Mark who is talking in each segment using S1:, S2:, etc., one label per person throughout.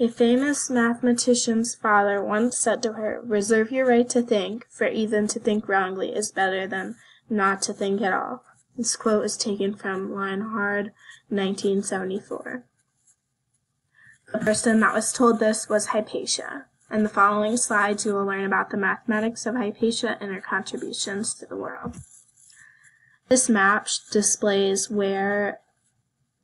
S1: A famous mathematician's father once said to her, Reserve your right to think, for even to think wrongly is better than not to think at all. This quote is taken from Lienhard, 1974. The person that was told this was Hypatia. In the following slides, you will learn about the mathematics of Hypatia and her contributions to the world. This map displays where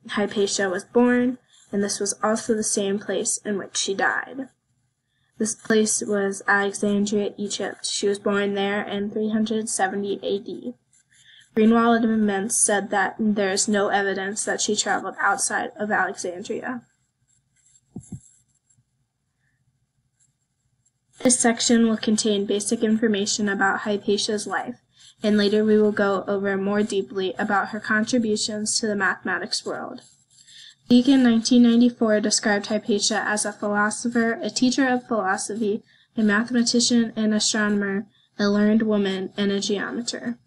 S1: Hypatia was born, and this was also the same place in which she died. This place was Alexandria, Egypt. She was born there in 370 AD. Greenwald and Mentz said that there is no evidence that she traveled outside of Alexandria. This section will contain basic information about Hypatia's life, and later we will go over more deeply about her contributions to the mathematics world. Deakin 1994 described Hypatia as a philosopher, a teacher of philosophy, a mathematician an astronomer, a learned woman, and a geometer.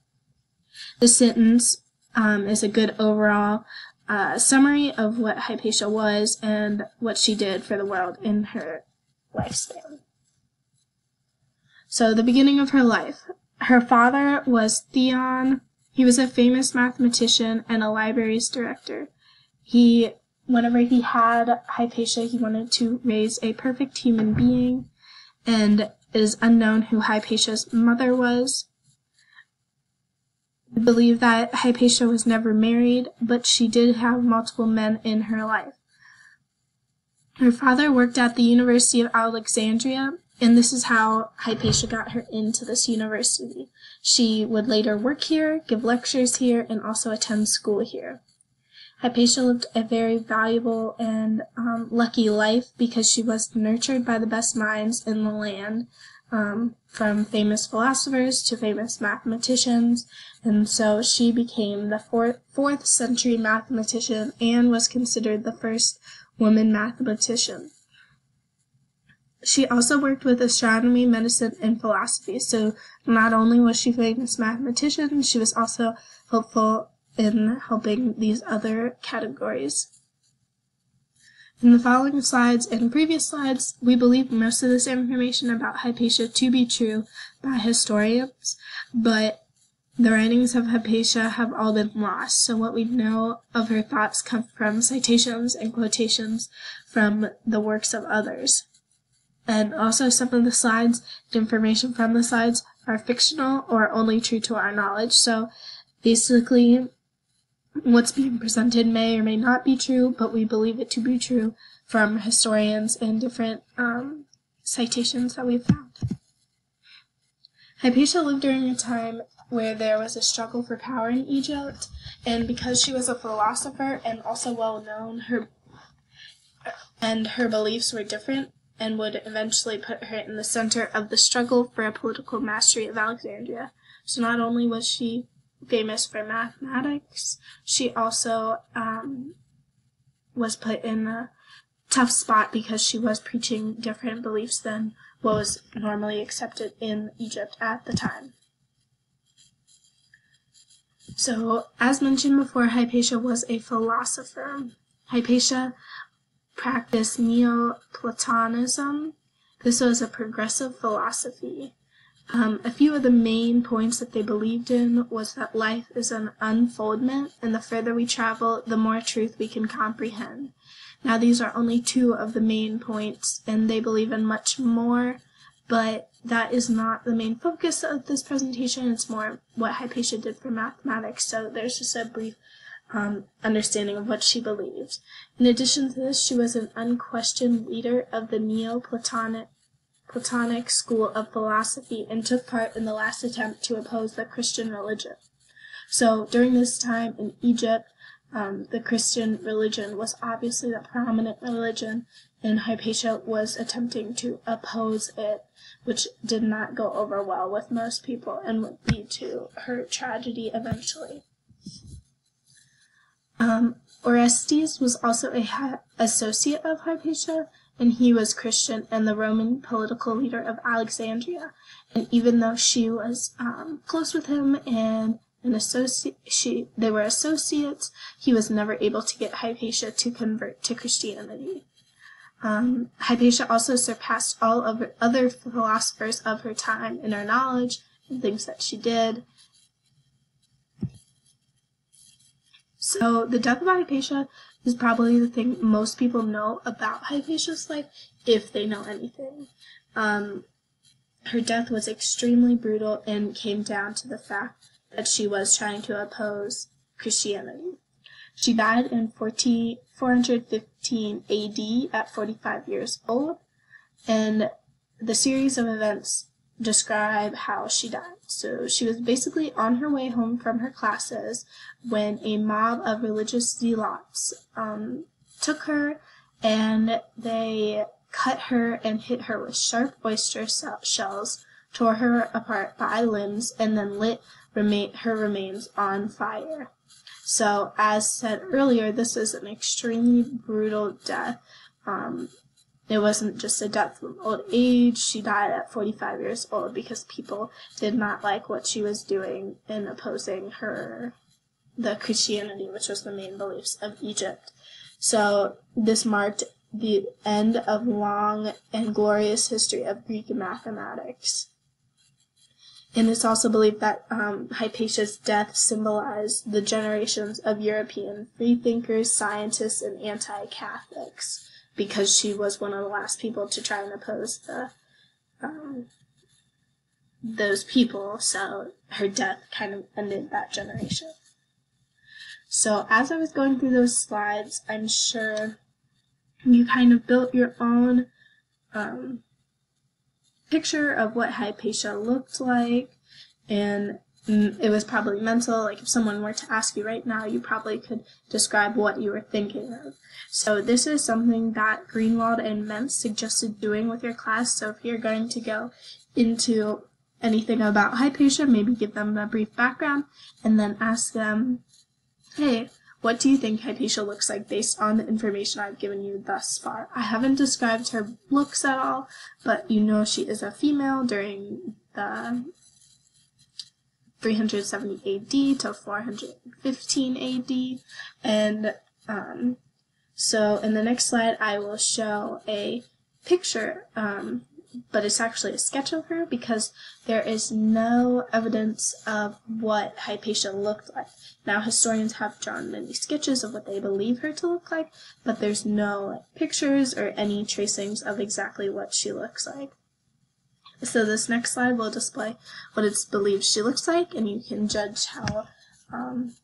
S1: This sentence um, is a good overall uh, summary of what Hypatia was and what she did for the world in her lifespan. So, the beginning of her life. Her father was Theon. He was a famous mathematician and a library's director. He whenever he had Hypatia, he wanted to raise a perfect human being, and it is unknown who Hypatia's mother was. We believe that Hypatia was never married, but she did have multiple men in her life. Her father worked at the University of Alexandria, and this is how Hypatia got her into this university. She would later work here, give lectures here, and also attend school here. Hypatia lived a very valuable and um, lucky life because she was nurtured by the best minds in the land, um, from famous philosophers to famous mathematicians, and so she became the fourth, fourth century mathematician and was considered the first woman mathematician. She also worked with astronomy, medicine, and philosophy. So not only was she a famous mathematician, she was also helpful in helping these other categories. In the following slides and previous slides, we believe most of this information about Hypatia to be true by historians, but the writings of Hypatia have all been lost, so what we know of her thoughts come from citations and quotations from the works of others. And also some of the slides, the information from the slides, are fictional or only true to our knowledge. So basically, what's being presented may or may not be true, but we believe it to be true from historians and different um, citations that we've found. Hypatia lived during a time where there was a struggle for power in Egypt, and because she was a philosopher and also well known, her and her beliefs were different and would eventually put her in the center of the struggle for a political mastery of Alexandria. So not only was she famous for mathematics. She also um, was put in a tough spot because she was preaching different beliefs than what was normally accepted in Egypt at the time. So, as mentioned before, Hypatia was a philosopher. Hypatia practiced Neoplatonism. This was a progressive philosophy. Um, a few of the main points that they believed in was that life is an unfoldment, and the further we travel, the more truth we can comprehend. Now, these are only two of the main points, and they believe in much more, but that is not the main focus of this presentation. It's more what Hypatia did for mathematics, so there's just a brief um, understanding of what she believes. In addition to this, she was an unquestioned leader of the Neoplatonic Platonic school of philosophy and took part in the last attempt to oppose the Christian religion. So during this time in Egypt, um, the Christian religion was obviously the prominent religion, and Hypatia was attempting to oppose it, which did not go over well with most people and would lead to her tragedy eventually. Um, Orestes was also a ha- associate of Hypatia, and he was Christian and the Roman political leader of Alexandria. And even though she was um, close with him and an associate, she they were associates, he was never able to get Hypatia to convert to Christianity. Um, Hypatia also surpassed all of other philosophers of her time in her knowledge and things that she did. So the death of Hypatia is probably the thing most people know about Hypatia's life, if they know anything. Um, her death was extremely brutal and came down to the fact that she was trying to oppose Christianity. She died in 40, 415 AD at 45 years old, and the series of events describe how she died. So she was basically on her way home from her classes when a mob of religious zealots um, took her and they cut her and hit her with sharp oyster shells, tore her apart by limbs, and then lit remain- her remains on fire. So, as said earlier, this is an extremely brutal death. Um, it wasn't just a death from old age. She died at 45 years old because people did not like what she was doing in opposing her, the Christianity, which was the main beliefs of Egypt. So this marked the end of long and glorious history of Greek mathematics. And it's also believed that um, Hypatia's death symbolized the generations of European freethinkers, scientists, and anti-Catholics because she was one of the last people to try and oppose the um, those people. So her death kind of ended that generation. So as I was going through those slides, I'm sure you kind of built your own um, picture of what Hypatia looked like, and it was probably mental. Like if someone were to ask you right now, you probably could describe what you were thinking of. So this is something that Greenwald and Mentz suggested doing with your class. So if you're going to go into anything about Hypatia, maybe give them a brief background and then ask them, hey, what do you think Hypatia looks like based on the information I've given you thus far? I haven't described her looks at all, but you know she is a female during the 370 AD to 415 AD, and um, so in the next slide I will show a picture um, but it's actually a sketch of her because there is no evidence of what Hypatia looked like. Now, historians have drawn many sketches of what they believe her to look like, but there's no pictures or any tracings of exactly what she looks like. So this next slide will display what it's believed she looks like, and you can judge how um,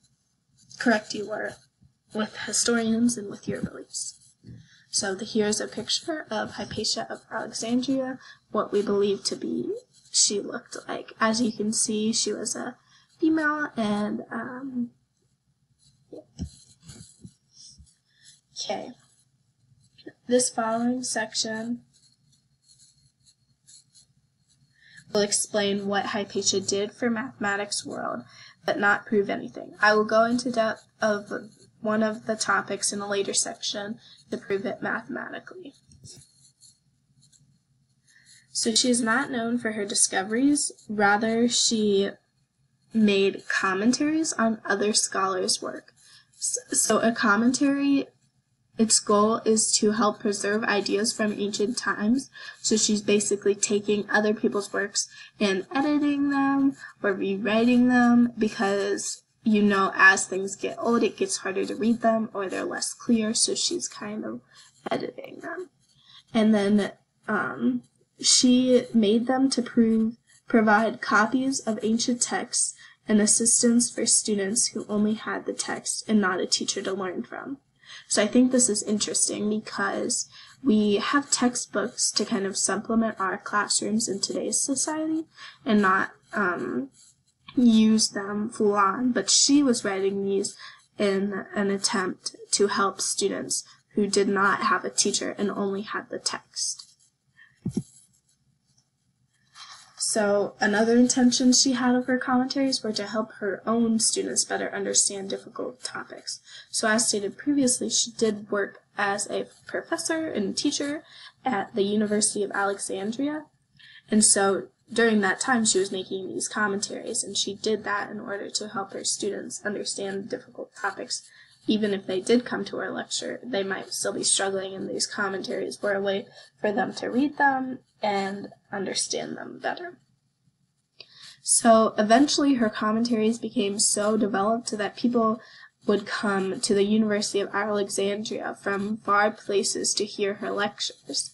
S1: correct you were with historians and with your beliefs. So the, here's a picture of Hypatia of Alexandria, what we believe to be she looked like. As you can see, she was a female and um, Okay. This following section will explain what Hypatia did for mathematics world, but not prove anything. I will go into depth of one of the topics in a later section to prove it mathematically. So she is not known for her discoveries, rather, she made commentaries on other scholars' work. So, a commentary, its goal is to help preserve ideas from ancient times. So, she's basically taking other people's works and editing them or rewriting them because you know, as things get old, it gets harder to read them or they're less clear, so she's kind of editing them. And then um, she made them to prove, provide copies of ancient texts and assistance for students who only had the text and not a teacher to learn from. So I think this is interesting because we have textbooks to kind of supplement our classrooms in today's society and not um, use them full on, but she was writing these in an attempt to help students who did not have a teacher and only had the text. So another intention she had of her commentaries were to help her own students better understand difficult topics. So as stated previously, she did work as a professor and teacher at the University of Alexandria. And so during that time she was making these commentaries and she did that in order to help her students understand difficult topics even if they did come to our lecture, they might still be struggling, and these commentaries were a way for them to read them and understand them better. So eventually, her commentaries became so developed that people would come to the University of Alexandria from far places to hear her lectures.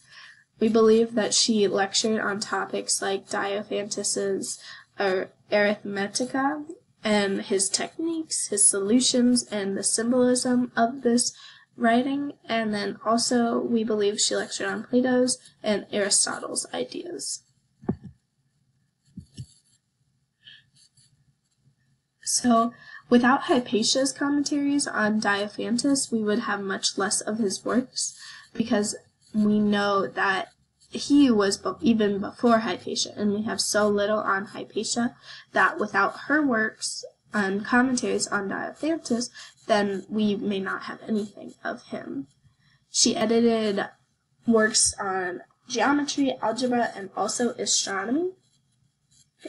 S1: We believe that she lectured on topics like Diophantus's Arithmetica and his techniques, his solutions, and the symbolism of this writing. And then also, we believe she lectured on Plato's and Aristotle's ideas. So, without Hypatia's commentaries on Diophantus, we would have much less of his works because we know that he was even before Hypatia, and we have so little on Hypatia that without her works and commentaries on Diophantus, then we may not have anything of him. She edited works on geometry, algebra, and also astronomy.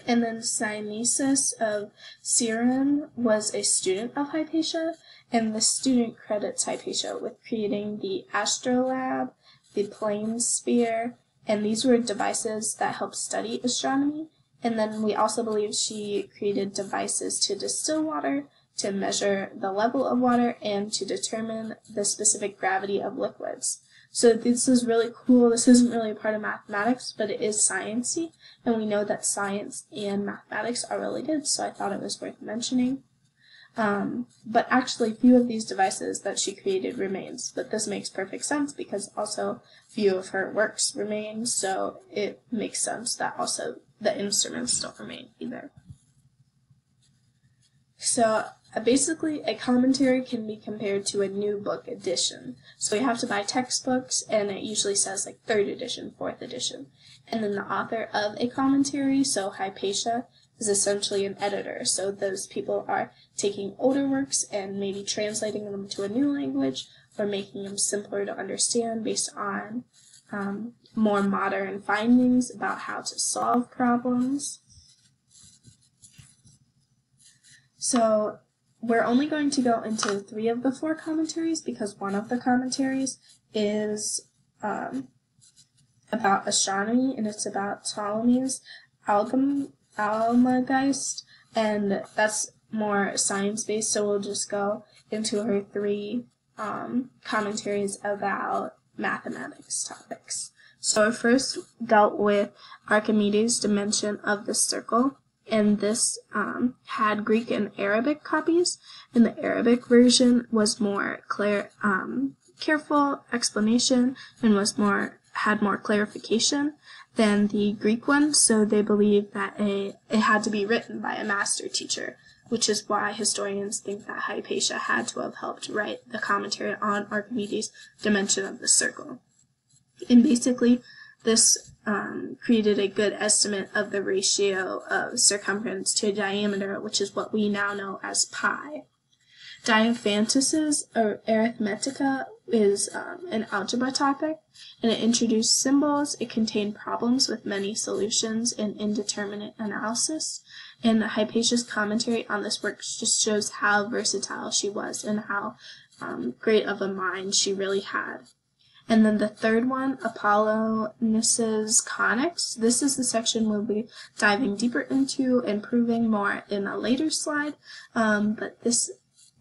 S1: And then Synesius of Cyrene was a student of Hypatia, and the student credits Hypatia with creating the astrolabe, the planisphere, and these were devices that helped study astronomy. And then we also believe she created devices to distill water, to measure the level of water, and to determine the specific gravity of liquids. So this is really cool. This isn't really a part of mathematics, but it is sciencey, and we know that science and mathematics are related, so I thought it was worth mentioning. Um, but actually, few of these devices that she created remains. But this makes perfect sense because also few of her works remain, so it makes sense that also the instruments don't remain either. So uh, basically, a commentary can be compared to a new book edition. So you have to buy textbooks, and it usually says like third edition, fourth edition. And then the author of a commentary, so Hypatia, is essentially an editor. So those people are taking older works and maybe translating them to a new language or making them simpler to understand based on um, more modern findings about how to solve problems. So we're only going to go into three of the four commentaries because one of the commentaries is um, about astronomy and it's about Ptolemy's Algam- Almagest, and that's more science based. So we'll just go into her three um, commentaries about mathematics topics. So first dealt with Archimedes' dimension of the circle and this um, had Greek and Arabic copies, and the Arabic version was more clear, um, careful explanation and was more had more clarification than the Greek one. So they believe that a it had to be written by a master teacher, which is why historians think that Hypatia had to have helped write the commentary on Archimedes' dimension of the circle. And basically, this um, created a good estimate of the ratio of circumference to diameter, which is what we now know as pi. Diophantus's Arithmetica is um, an algebra topic, and it introduced symbols. It contained problems with many solutions and indeterminate analysis. And the Hypatia's commentary on this work just shows how versatile she was and how um, great of a mind she really had. And then the third one, Apollonius's conics. This is the section we'll be diving deeper into and proving more in a later slide. Um, but this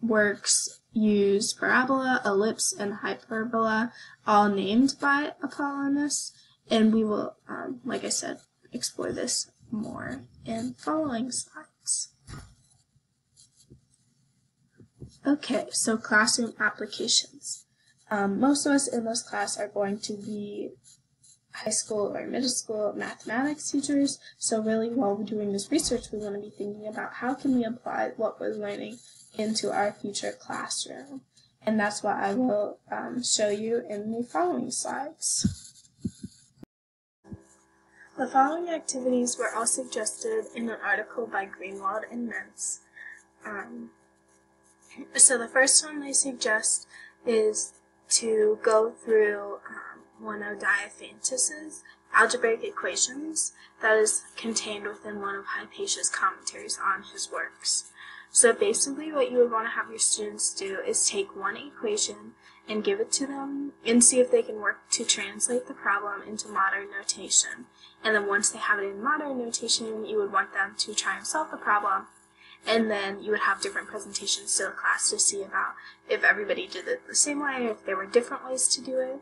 S1: works use parabola, ellipse, and hyperbola, all named by Apollonius. And we will, um, like I said, explore this more in following slides. Okay, so classroom applications. Um, most of us in this class are going to be high school or middle school mathematics teachers. So really, while we're doing this research, we want to be thinking about how can we apply what we're learning into our future classroom. And that's what I will um, show you in the following slides. The following activities were all suggested in an article by Greenwald and Mentz. Um, so the first one they suggest is to go through um, one of Diophantus's algebraic equations that is contained within one of Hypatia's commentaries on his works. So basically what you would want to have your students do is take one equation and give it to them and see if they can work to translate the problem into modern notation. And then once they have it in modern notation, you would want them to try and solve the problem. And then you would have different presentations to the class to see about if everybody did it the same way or if there were different ways to do it.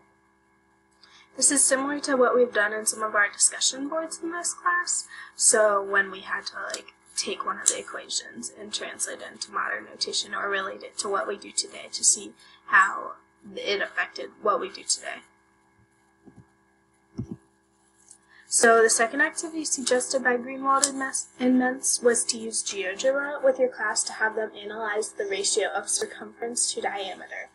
S1: This is similar to what we've done in some of our discussion boards in this class. So when we had to like take one of the equations and translate it into modern notation or relate it to what we do today to see how it affected what we do today. So the second activity suggested by Greenwald and Mentz was to use GeoGebra with your class to have them analyze the ratio of circumference to diameter.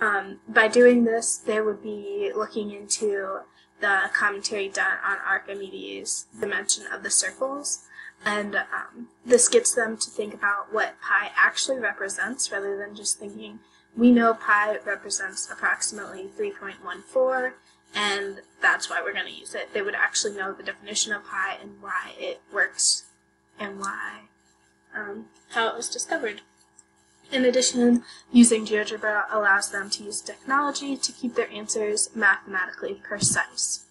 S1: Um, by doing this, they would be looking into the commentary done on Archimedes' dimension of the circles, and um, this gets them to think about what pi actually represents rather than just thinking we know pi represents approximately 3.14 and that's why we're going to use it. They would actually know the definition of pi and why it works and why, um, how it was discovered. In addition, using GeoGebra allows them to use technology to keep their answers mathematically precise.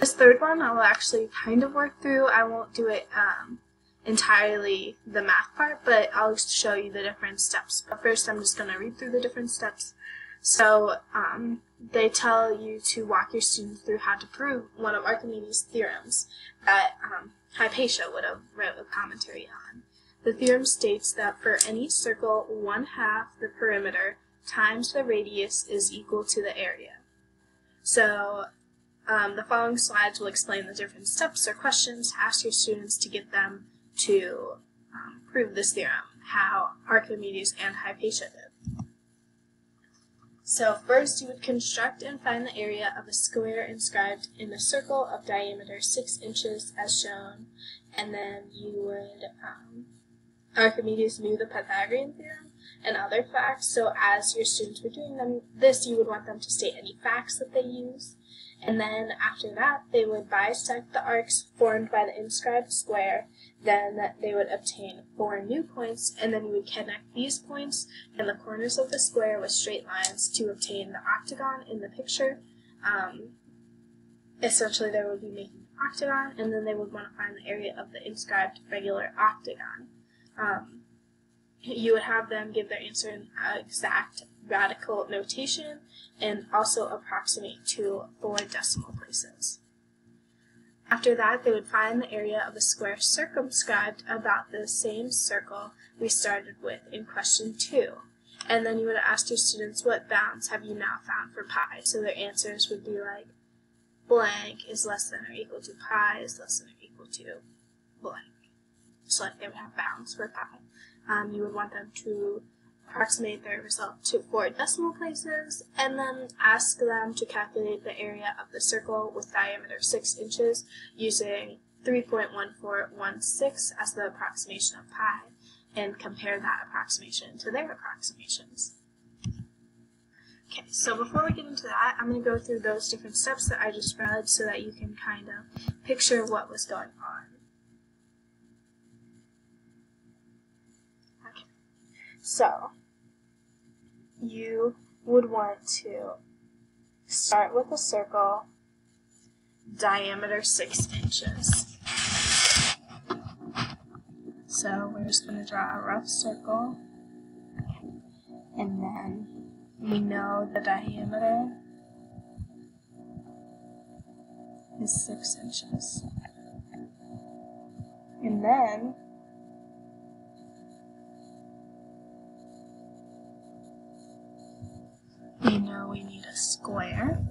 S1: This third one I'll actually kind of work through. I won't do it um, entirely the math part, but I'll show you the different steps. But first I'm just going to read through the different steps. So um, they tell you to walk your students through how to prove one of Archimedes' theorems that um, Hypatia would have wrote a commentary on. The theorem states that for any circle, one half the perimeter times the radius is equal to the area. So um, the following slides will explain the different steps or questions to ask your students to get them to um, prove this theorem, how Archimedes and Hypatia did. So first you would construct and find the area of a square inscribed in a circle of diameter 6 inches as shown, and then you would, um, Archimedes knew the Pythagorean theorem and other facts, so as your students were doing them, this you would want them to state any facts that they use, and then after that they would bisect the arcs formed by the inscribed square. Then they would obtain four new points, and then you would connect these points and the corners of the square with straight lines to obtain the octagon in the picture. Um, essentially, they would be making an octagon, and then they would want to find the area of the inscribed regular octagon. Um, you would have them give their answer in exact radical notation and also approximate to four decimal places. After that, they would find the area of a square circumscribed about the same circle we started with in question two. And then you would ask your students, what bounds have you now found for pi? So their answers would be like, blank is less than or equal to pi is less than or equal to blank. So like they would have bounds for pi. Um, you would want them to approximate their result to four decimal places, and then ask them to calculate the area of the circle with diameter 6 inches using 3.1416 as the approximation of pi, and compare that approximation to their approximations. Okay, so before we get into that, I'm going to go through those different steps that I just read so that you can kind of picture what was going on. So you would want to start with a circle diameter 6 inches. So we're just going to draw a rough circle and then we know the diameter is 6 inches. And then we know we need a square.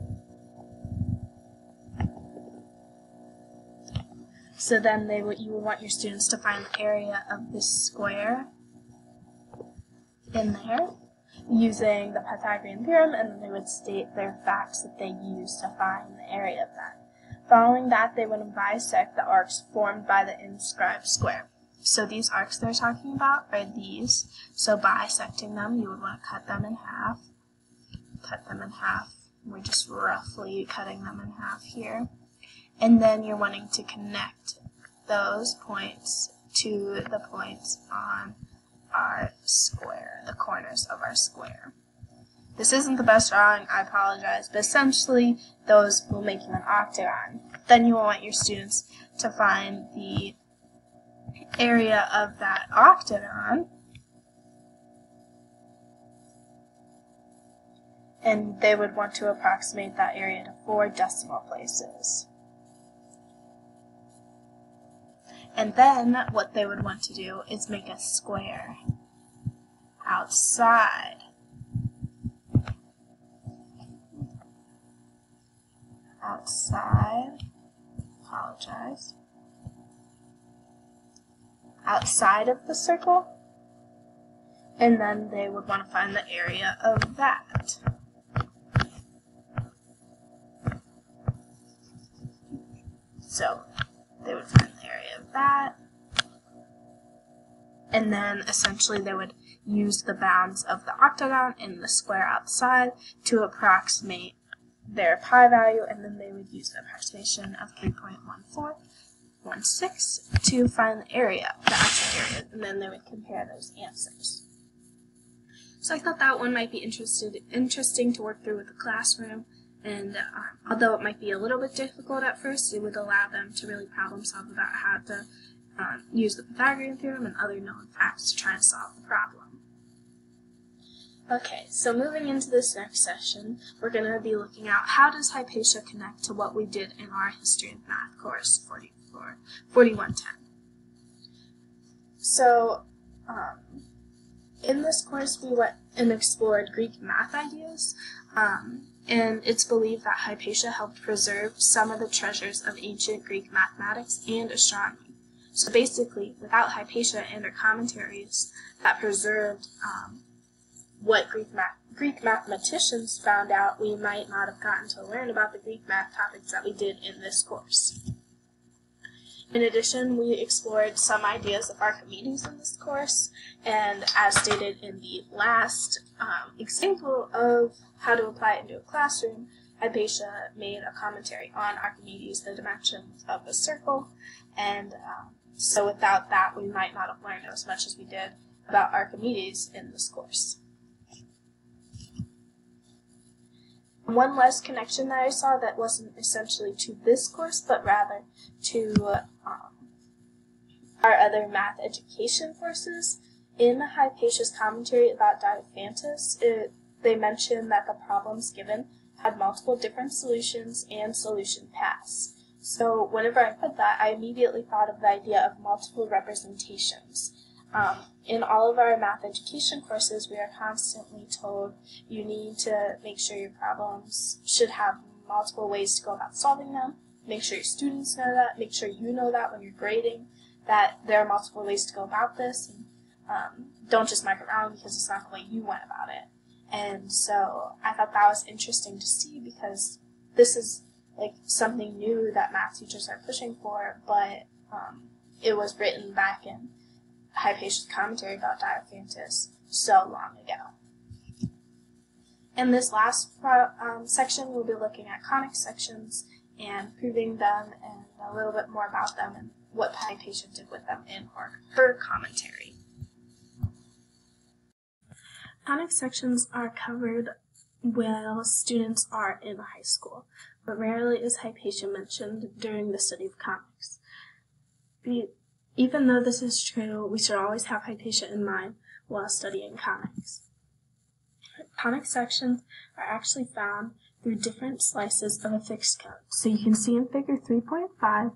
S1: So then they would, you would want your students to find the area of this square in there using the Pythagorean theorem and they would state their facts that they used to find the area of that. Following that, they would bisect the arcs formed by the inscribed square. So these arcs they're talking about are these. So bisecting them, you would want to cut them in half cut them in half. We're just roughly cutting them in half here. And then you're wanting to connect those points to the points on our square, the corners of our square. This isn't the best drawing, I apologize, but essentially those will make you an octagon. Then you will want your students to find the area of that octagon and they would want to approximate that area to four decimal places. And then what they would want to do is make a square outside outside, apologize, outside of the circle, and then they would want to find the area of that. So they would find the area of that, and then essentially they would use the bounds of the octagon and the square outside to approximate their pi value, and then they would use the approximation of 3.1416 to find the area, the actual area, and then they would compare those answers. So I thought that one might be interested, interesting to work through with the classroom, and uh, although it might be a little bit difficult at first, it would allow them to really problem solve about how to um, use the Pythagorean theorem and other known facts to try and solve the problem. Okay, so moving into this next session, we're going to be looking at how does Hypatia connect to what we did in our History of Math course 44, 4110. So, um, in this course we went and explored Greek math ideas, um, and it's believed that Hypatia helped preserve some of the treasures of ancient Greek mathematics and astronomy. So basically, without Hypatia and her commentaries that preserved um, what Greek Greek mathematicians found out, we might not have gotten to learn about the Greek math topics that we did in this course. In addition, we explored some ideas of Archimedes in this course, and as stated in the last um, example of how to apply it into a classroom, Hypatia made a commentary on Archimedes, the dimensions of a circle, and um, so without that, we might not have learned as much as we did about Archimedes in this course. one less connection that I saw that wasn't essentially to this course, but rather to um, our other math education courses. In Hypatia's commentary about Diophantus, it, they mentioned that the problems given had multiple different solutions and solution paths. So whenever I put that, I immediately thought of the idea of multiple representations. Um, in all of our math education courses, we are constantly told you need to make sure your problems should have multiple ways to go about solving them. Make sure your students know that. Make sure you know that when you're grading, that there are multiple ways to go about this. And, um, don't just mark around because it's not the way you went about it. And so I thought that was interesting to see because this is like something new that math teachers are pushing for, but um, it was written back in Hypatia's commentary about Diophantus so long ago. In this last um, section, we'll be looking at conic sections and proving them and a little bit more about them and what Hypatia did with them in her, her commentary. Conic sections are covered while students are in high school, but rarely is Hypatia mentioned during the study of conics. Even though this is true, we should always have Hypatia in mind while studying conics. Conic sections are actually found through different slices of a fixed cone. So you can see in figure 3.5,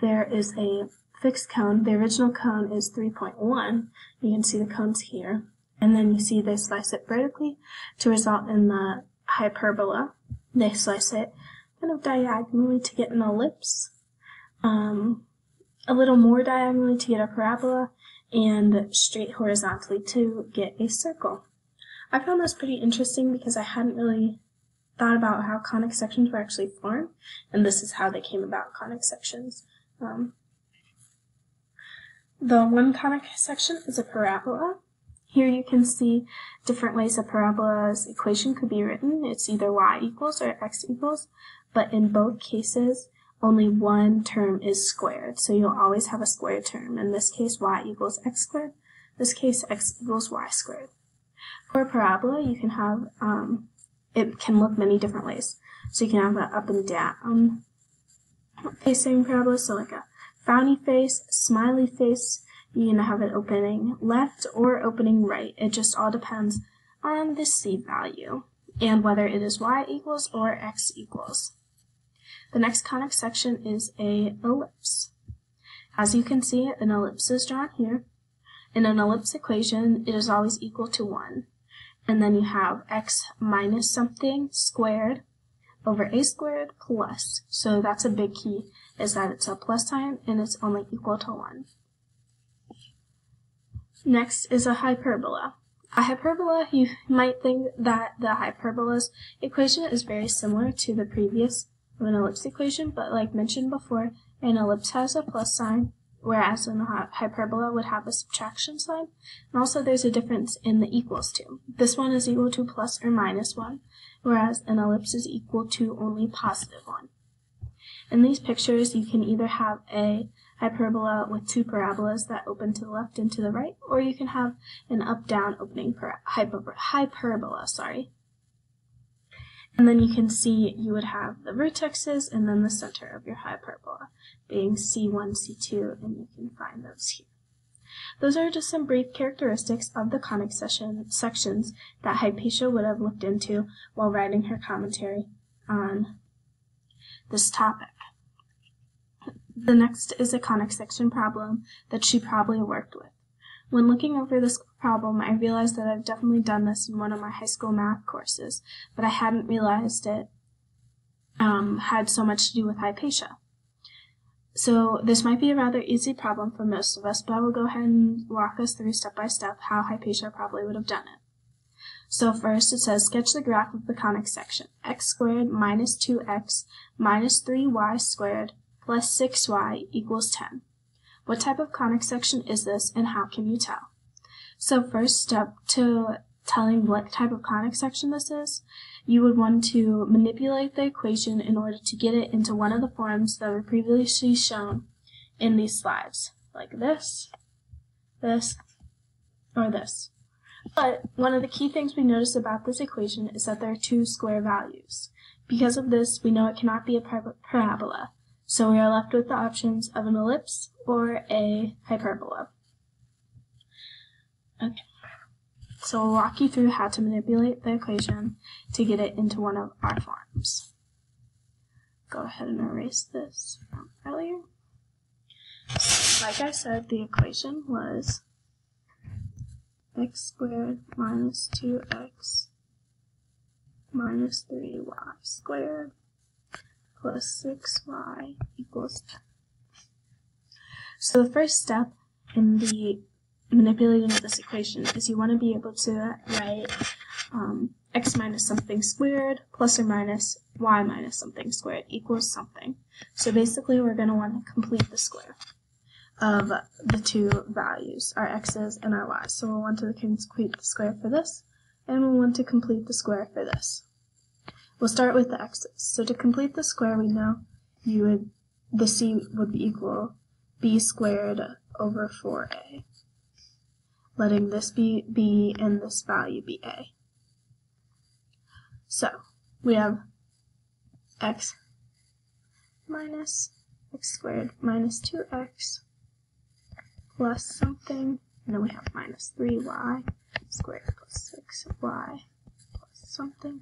S1: there is a fixed cone. The original cone is 3.1. You can see the cones here. And then you see they slice it vertically to result in the hyperbola. They slice it kind of diagonally to get an ellipse. Um, a little more diagonally to get a parabola, and straight horizontally to get a circle. I found this pretty interesting because I hadn't really thought about how conic sections were actually formed, and this is how they came about, conic sections. Um, the one conic section is a parabola. Here you can see different ways a parabola's equation could be written. It's either y equals or x equals, but in both cases, only one term is squared. So you'll always have a squared term. In this case, y equals x squared. this case x equals y squared. For a parabola, you can have, um, it can look many different ways. So you can have an up and down facing parabola, so like a frowny face, smiley face, you can have it opening left or opening right. It just all depends on the c value and whether it is y equals or x equals. The next conic section is a ellipse. As you can see, an ellipse is drawn here. In an ellipse equation, it is always equal to 1. And then you have x minus something squared over a squared plus. So that's a big key, is that it's a plus sign and it's only equal to 1. Next is a hyperbola. A hyperbola, you might think that the hyperbola's equation is very similar to the previous of an ellipse equation, but like mentioned before, an ellipse has a plus sign, whereas an hyperbola would have a subtraction sign. And also there's a difference in the equals to. This one is equal to plus or minus 1, whereas an ellipse is equal to only positive 1. In these pictures, you can either have a hyperbola with two parabolas that open to the left and to the right, or you can have an up-down opening hyper hyperbola, sorry. And then you can see you would have the vertexes and then the center of your hyperbola being C1, C2, and you can find those here. Those are just some brief characteristics of the conic session, sections that Hypatia would have looked into while writing her commentary on this topic. The next is a conic section problem that she probably worked with. When looking over this problem, I realized that I've definitely done this in one of my high school math courses, but I hadn't realized it um, had so much to do with Hypatia. So this might be a rather easy problem for most of us, but I will go ahead and walk us through step by step how Hypatia probably would have done it. So first it says sketch the graph of the conic section. x squared minus 2x minus 3y squared plus 6y equals 10. What type of conic section is this and how can you tell? So first step to telling what type of conic section this is, you would want to manipulate the equation in order to get it into one of the forms that were previously shown in these slides, like this, this, or this. But one of the key things we notice about this equation is that there are two square values. Because of this, we know it cannot be a parabola, so we are left with the options of an ellipse or a hyperbola. Okay. So we'll walk you through how to manipulate the equation to get it into one of our forms. Go ahead and erase this from earlier. like I said, the equation was x squared minus 2x minus 3y squared plus 6y equals 10. So the first step in the manipulating of this equation is you want to be able to write um, x minus something squared plus or minus y minus something squared equals something. So basically we're going to want to complete the square of the two values, our x's and our y's. So we'll want to complete the square for this, and we'll want to complete the square for this. We'll start with the x's. So to complete the square, we know you would the c would be equal b squared over 4a, letting this be b and this value be a. So we have x minus x squared minus 2x plus something, and then we have minus 3y squared plus 6y plus something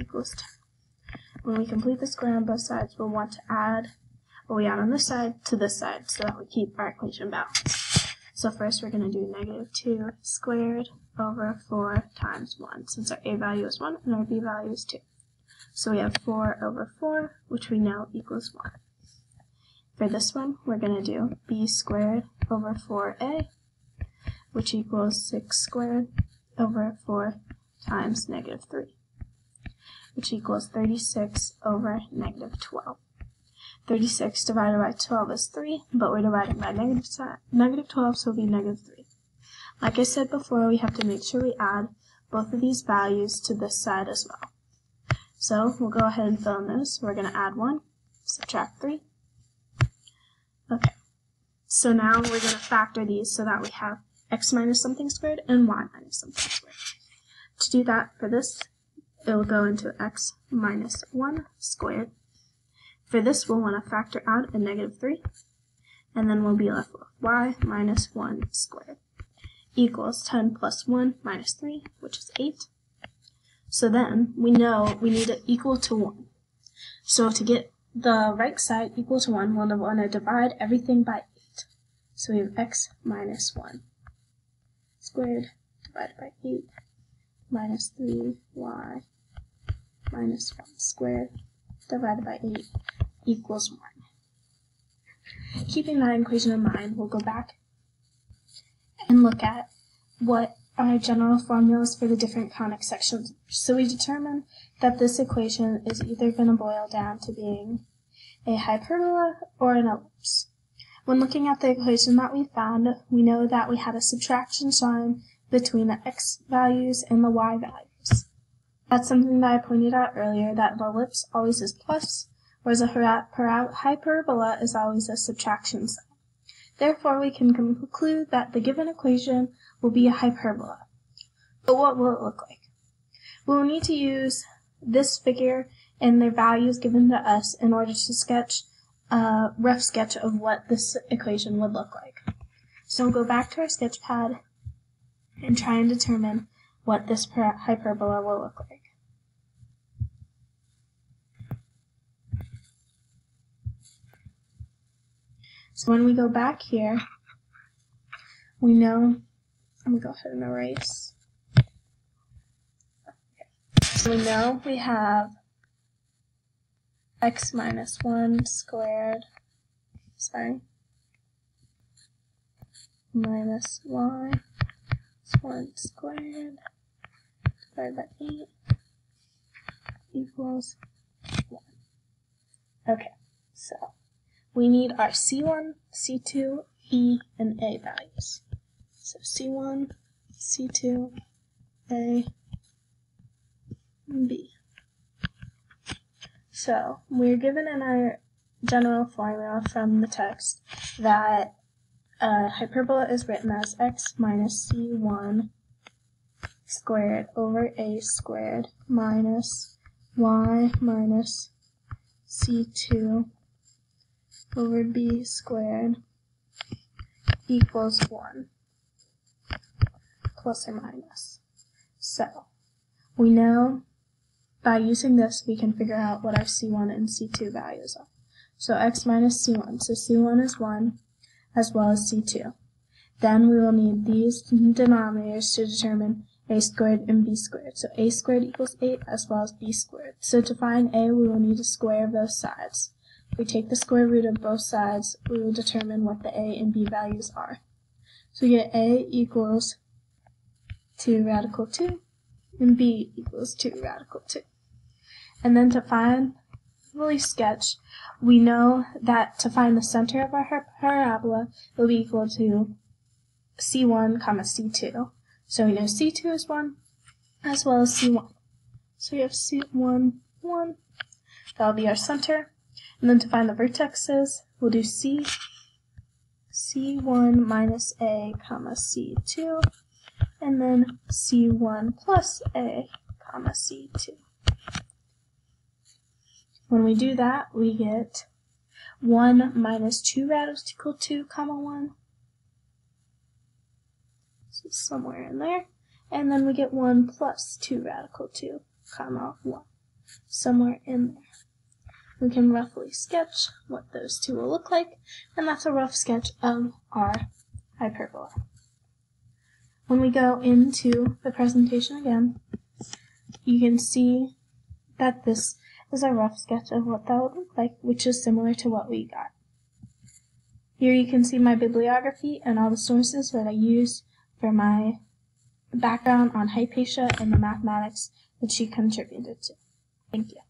S1: equals 10. When we complete the square on both sides, we'll want to add what we add on this side to this side so that we keep our equation balanced. So first we're going to do negative 2 squared over 4 times 1, since our a value is 1 and our b value is 2. So we have 4 over 4, which we know equals 1. For this one, we're going to do b squared over 4a, which equals 6 squared over 4 times negative 3 which equals 36 over negative 12. 36 divided by 12 is 3, but we're dividing by negative, negative 12, so it'll be negative 3. Like I said before, we have to make sure we add both of these values to this side as well. So we'll go ahead and fill in those. We're going to add 1, subtract 3. Okay. So now we're going to factor these so that we have x minus something squared and y minus something squared. To do that for this, it will go into x minus 1 squared. For this, we'll want to factor out a negative 3, and then we'll be left with y minus 1 squared equals 10 plus 1 minus 3, which is 8. So then we know we need it equal to 1. So to get the right side equal to 1, we'll want to divide everything by 8. So we have x minus 1 squared divided by 8 minus 3y minus 1 squared divided by 8 equals 1. Keeping that equation in mind, we'll go back and look at what are general formulas for the different conic sections. So we determine that this equation is either going to boil down to being a hyperbola or an ellipse. When looking at the equation that we found, we know that we had a subtraction sign between the x values and the y values. That's something that I pointed out earlier, that an ellipse always is plus, whereas a hyperbola is always a subtraction sign. Therefore, we can conclude that the given equation will be a hyperbola. But what will it look like? We will need to use this figure and their values given to us in order to sketch a rough sketch of what this equation would look like. So we'll go back to our sketch pad and try and determine what this hyperbola will look like. So when we go back here, we know, going to go ahead and erase. So we know we have x minus 1 squared, sorry, minus y 1 squared divided by 8 equals 1. Okay, so we need our C1, C2, E, and A values. So C1, C2, A, and B. So we're given in our general formula from the text that uh, hyperbola is written as x minus c1 squared over a squared minus y minus c2 over b squared equals 1 plus or minus. So, we know by using this we can figure out what our c1 and c2 values are. So x minus c1, so c1 is 1 as well as c2. Then we will need these denominators to determine a squared and b squared. So a squared equals 8 as well as b squared. So to find a, we will need to square both sides. If we take the square root of both sides, we will determine what the a and b values are. So we get a equals 2 radical 2, and b equals 2 radical 2. And then to finally sketch, we know that to find the center of our parabola, it will be equal to c1 comma c2. So we know c2 is 1, as well as c1. So we have c1, 1. That'll be our center. And then to find the vertexes, we'll do C, C1 minus A, comma C2, and then C1 plus A, comma C2. When we do that, we get 1 minus 2 radical 2, comma 1. So somewhere in there. And then we get 1 plus 2 radical 2, comma 1. Somewhere in there we can roughly sketch what those two will look like, and that's a rough sketch of our hyperbola. When we go into the presentation again, you can see that this is a rough sketch of what that would look like, which is similar to what we got. Here you can see my bibliography and all the sources that I used for my background on Hypatia and the mathematics that she contributed to. Thank you.